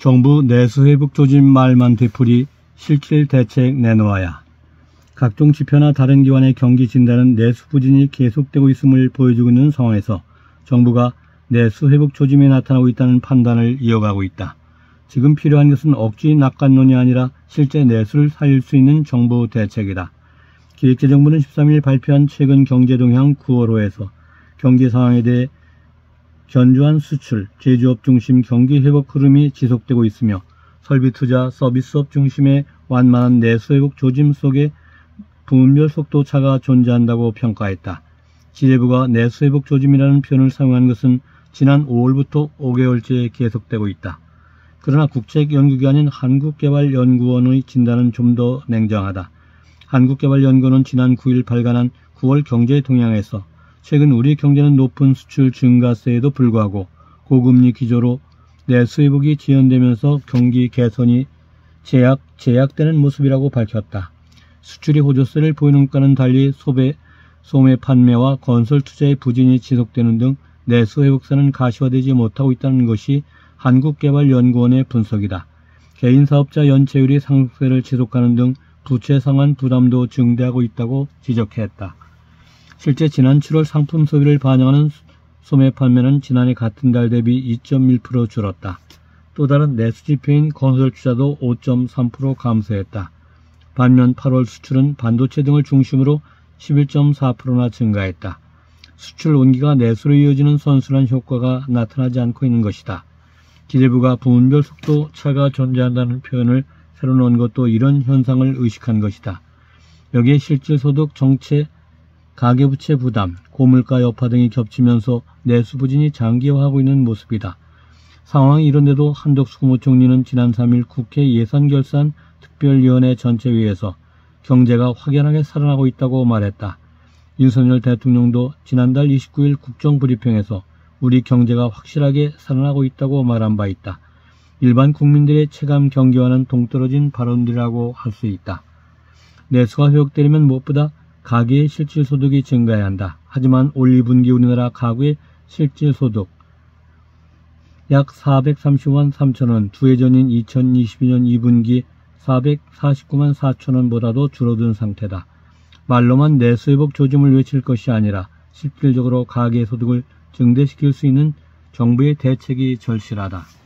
정부 내수회복 조짐 말만 되풀이 실질 대책 내놓아야 각종 지표나 다른 기관의 경기 진단은 내수 부진이 계속되고 있음을 보여주고 있는 상황에서 정부가 내수 회복 조짐이 나타나고 있다는 판단을 이어가고 있다. 지금 필요한 것은 억지 낙관론이 아니라 실제 내수를 살릴 수 있는 정부 대책이다. 기획재정부는 13일 발표한 최근 경제동향 9월호에서 경기 상황에 대해 견주한 수출, 제조업 중심 경기 회복 흐름이 지속되고 있으며 설비 투자, 서비스업 중심의 완만한 내수 회복 조짐 속에 부문별 속도 차가 존재한다고 평가했다. 지재부가 내수 회복 조짐이라는 표현을 사용한 것은 지난 5월부터 5개월째 계속되고 있다. 그러나 국책연구기관인 한국개발연구원의 진단은 좀 더 냉정하다. 한국개발연구원은 지난 9일 발간한 9월 경제 동향에서 최근 우리 경제는 높은 수출 증가세에도 불구하고 고금리 기조로 내수회복이 지연되면서 경기 개선이 제약, 제약되는 모습이라고 밝혔다. 수출이 호조세를 보이는 것과는 달리 소배, 소매 판매와 건설 투자의 부진이 지속되는 등 내수 회복세는 가시화되지 못하고 있다는 것이 한국개발연구원의 분석이다. 개인 사업자 연체율이 상승세를 지속하는 등 부채 상환 부담도 증대하고 있다고 지적했다. 실제 지난 7월 상품 소비를 반영하는 소매 판매는 지난해 같은 달 대비 2.1% 줄었다. 또 다른 내수 지표인 건설 투자도 5.3% 감소했다. 반면 8월 수출은 반도체 등을 중심으로 11.4%나 증가했다. 수출 온기가 내수로 이어지는 선순환 효과가 나타나지 않고 있는 것이다. 기재부가 부문별 속도 차가 존재한다는 표현을 새로 넣은 것도 이런 현상을 의식한 것이다. 여기에 실질소득 정체 가계부채 부담, 고물가 여파 등이 겹치면서 내수 부진이 장기화하고 있는 모습이다. 상황이 이런데도 한덕수 국무총리는 지난 3일 국회 예산결산 특별위원회 전체회의에서 경제가 확연하게 살아나고 있다고 말했다. 윤석열 대통령도 지난달 29일 국정브리핑에서 우리 경제가 확실하게 살아나고 있다고 말한 바 있다. 일반 국민들의 체감 경계와는 동떨어진 발언들이라고 할 수 있다. 내수가 회복되려면 무엇보다 가계의 실질 소득이 증가해야 한다. 하지만 올 2분기 우리나라 가구의 실질 소득 약 430만 3천원, 두 해 전인 2022년 2분기 449만 4천원보다도 줄어든 상태다. 말로만 내수회복 조짐을 외칠 것이 아니라 실질적으로 가계 소득을 증대시킬 수 있는 정부의 대책이 절실하다.